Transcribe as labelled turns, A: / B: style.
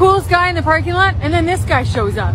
A: coolest guy in the parking lot, and then this guy shows up.